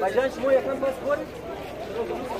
Բայց ջան, շմոյական բաց կորը։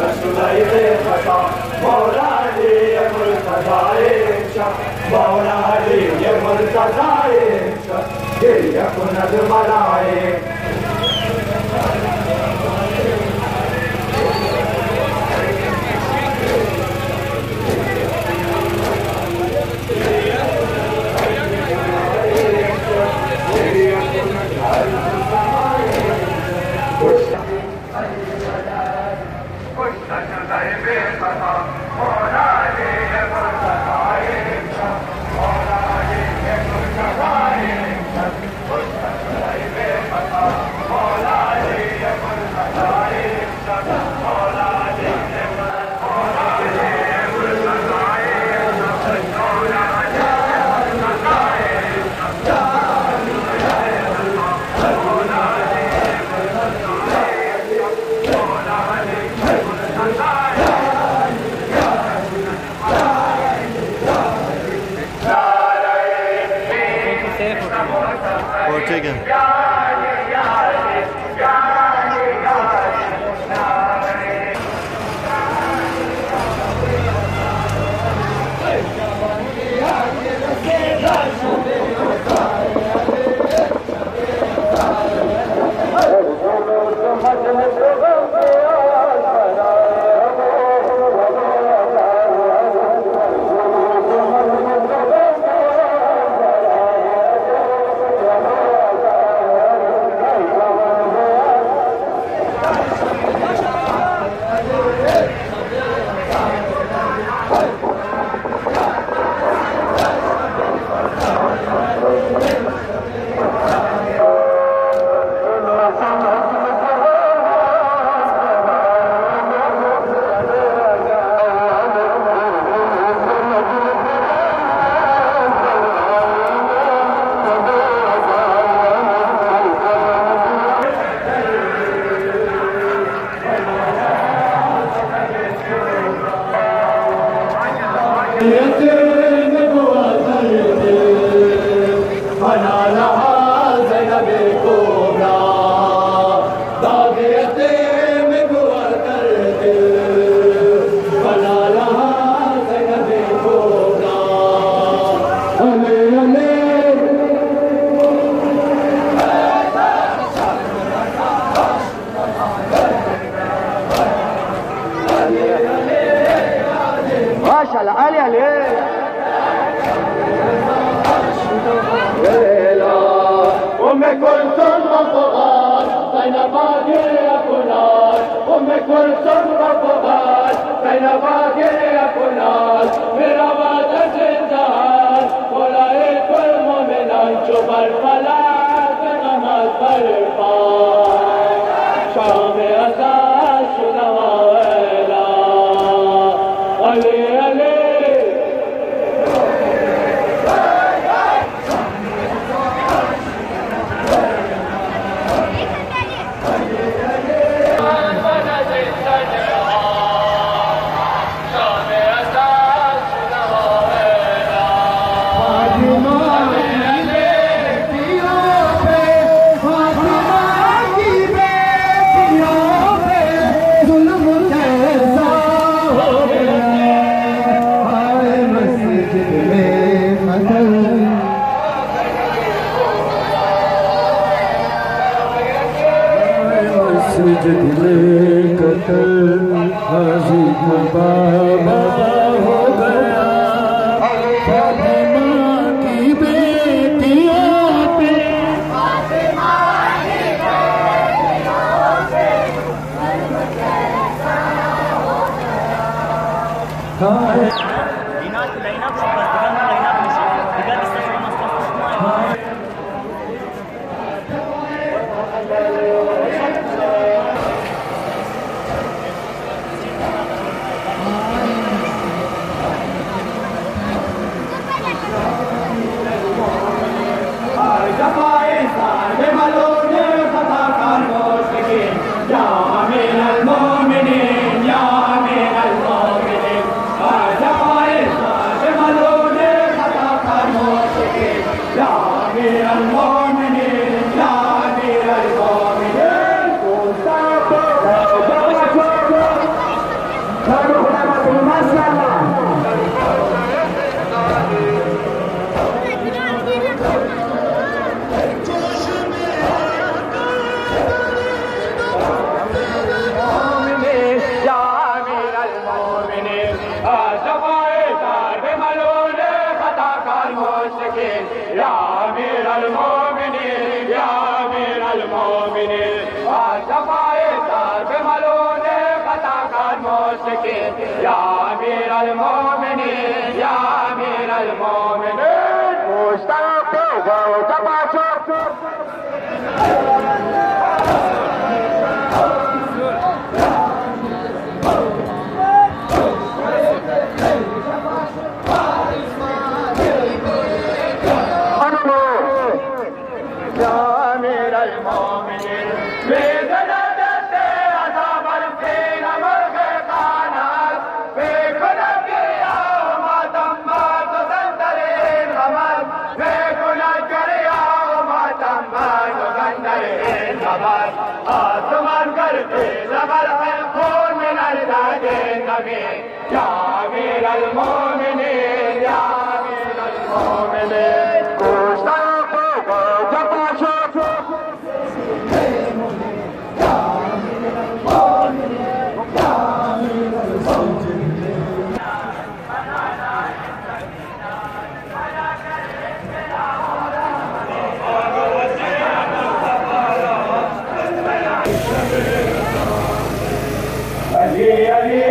Bajan شما یکم باز خورید Ortega. presidente. Santo Yeah, المؤمنين يا أمير المؤمنين. مشتاق وتباشر Yeah, yeah.